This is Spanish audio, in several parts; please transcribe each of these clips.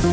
¿Qué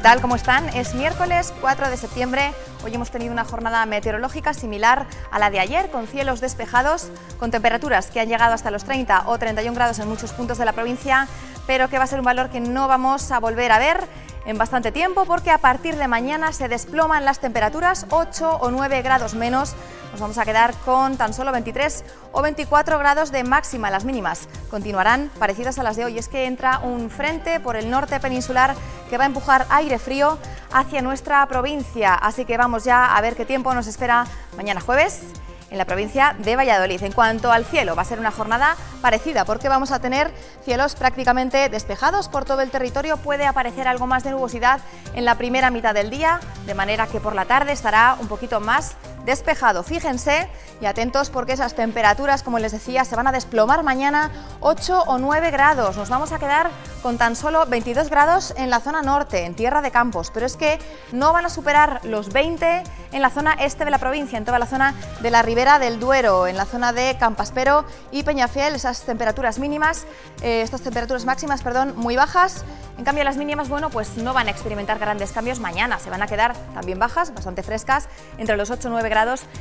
tal? ¿Cómo están? Es miércoles 4 de septiembre. Hoy hemos tenido una jornada meteorológica similar a la de ayer, con cielos despejados, con temperaturas que han llegado hasta los 30 o 31 grados en muchos puntos de la provincia, pero que va a ser un valor que no vamos a volver a ver en bastante tiempo porque a partir de mañana se desploman las temperaturas 8 o 9 grados menos. Nos vamos a quedar con tan solo 23 o 24 grados de máxima. Las mínimas continuarán parecidas a las de hoy. Es que entra un frente por el norte peninsular que va a empujar aire frío hacia nuestra provincia. Así que vamos ya a ver qué tiempo nos espera mañana jueves en la provincia de Valladolid. En cuanto al cielo, va a ser una jornada parecida porque vamos a tener cielos prácticamente despejados por todo el territorio. Puede aparecer algo más de nubosidad en la primera mitad del día, de manera que por la tarde estará un poquito más despejado. Fíjense y atentos porque esas temperaturas, como les decía, se van a desplomar mañana 8 o 9 grados. Nos vamos a quedar con tan solo 22 grados en la zona norte, en Tierra de Campos, pero es que no van a superar los 20 en la zona este de la provincia, en toda la zona de la Ribera del Duero, en la zona de Campaspero y Peñafiel, esas temperaturas mínimas, eh, estas temperaturas máximas, perdón, muy bajas. En cambio, las mínimas, bueno, pues no van a experimentar grandes cambios mañana, se van a quedar también bajas, bastante frescas, entre los 8 o 9 grados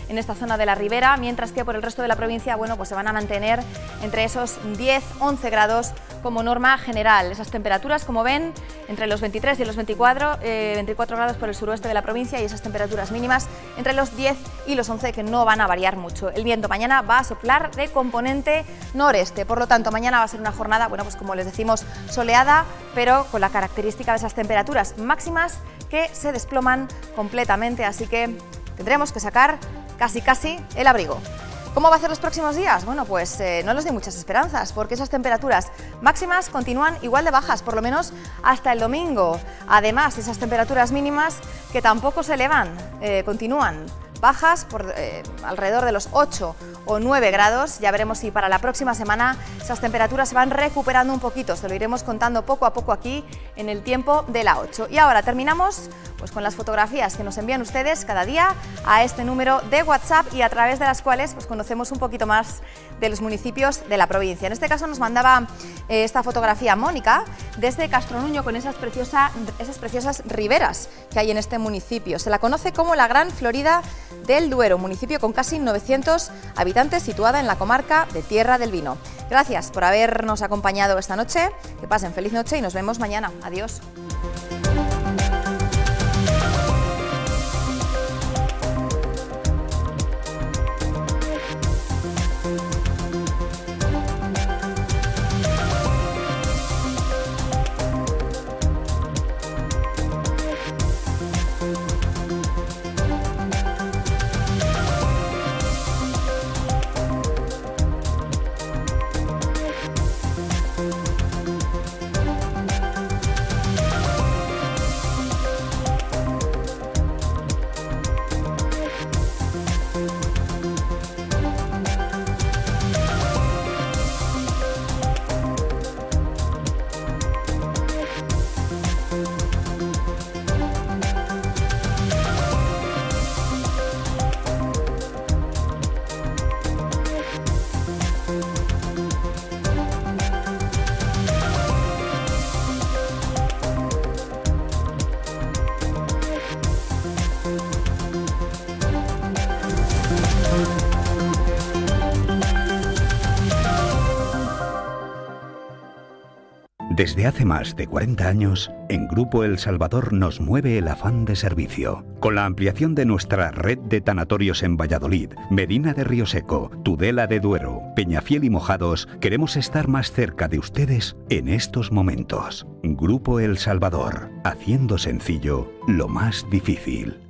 en esta zona de la Ribera, mientras que por el resto de la provincia, bueno, pues se van a mantener entre esos 10-11 grados como norma general. Esas temperaturas, como ven, entre los 23 y los 24, 24 eh, grados por el suroeste de la provincia y esas temperaturas mínimas entre los 10 y los 11 que no van a variar mucho. El viento mañana va a soplar de componente noreste, por lo tanto mañana va a ser una jornada, bueno, pues como les decimos, soleada, pero con la característica de esas temperaturas máximas que se desploman completamente, así que tendremos que sacar casi casi el abrigo. ¿Cómo va a ser los próximos días? Bueno, pues eh, no les doy muchas esperanzas, porque esas temperaturas máximas continúan igual de bajas, por lo menos hasta el domingo. Además, esas temperaturas mínimas que tampoco se elevan, eh, continúan bajas por eh, alrededor de los 8 o 9 grados. Ya veremos si para la próxima semana esas temperaturas se van recuperando un poquito. Se lo iremos contando poco a poco aquí en el tiempo de la 8. Y ahora terminamos pues, con las fotografías que nos envían ustedes cada día a este número de WhatsApp y a través de las cuales pues, conocemos un poquito más de los municipios de la provincia. En este caso nos mandaba eh, esta fotografía Mónica desde Castronuño con esas, esas preciosas riberas que hay en este municipio. Se la conoce como la Gran Florida del Duero, municipio con casi 900 habitantes situada en la comarca de Tierra del Vino. Gracias por habernos acompañado esta noche, que pasen feliz noche y nos vemos mañana. Adiós. Desde hace más de 40 años, en Grupo El Salvador nos mueve el afán de servicio. Con la ampliación de nuestra red de tanatorios en Valladolid, Medina de Río Seco, Tudela de Duero, Peñafiel y Mojados, queremos estar más cerca de ustedes en estos momentos. Grupo El Salvador, haciendo sencillo lo más difícil.